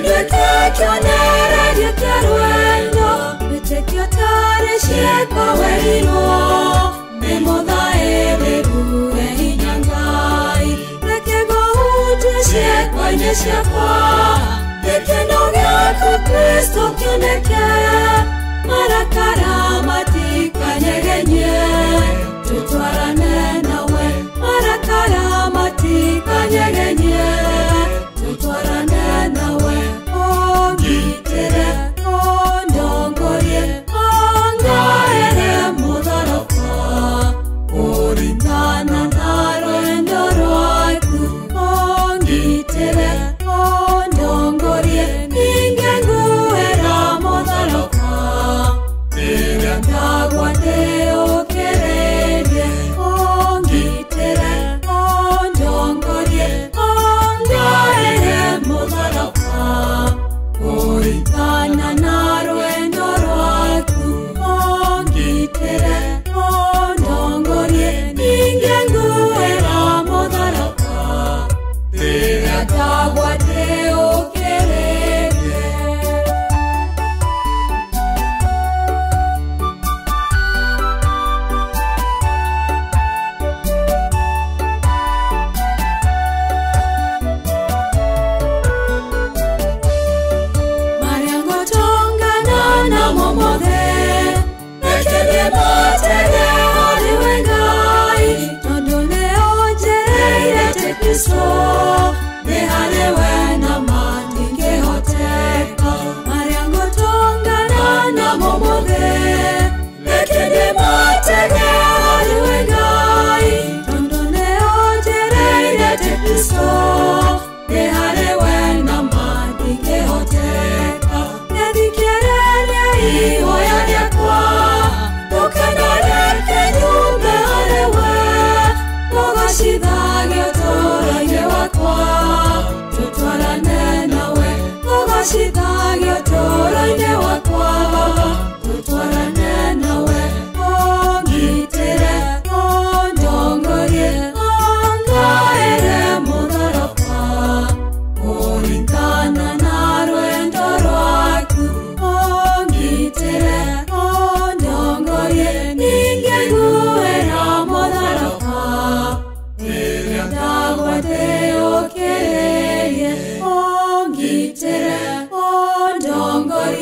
ndwĩtĩkĩonere kristo kĩoneke dog, what Sachidam.